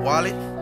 wallet.